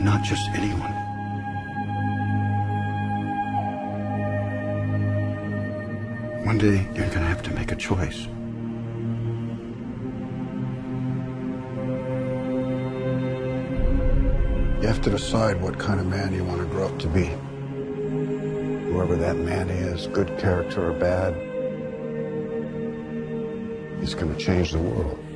and not just anyone. One day, you're going to have to make a choice. You have to decide what kind of man you want to grow up to be. Whoever that man is, good character or bad, he's going to change the world.